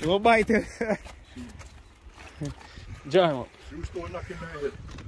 Du var bajten. Già, You was going knocking my head.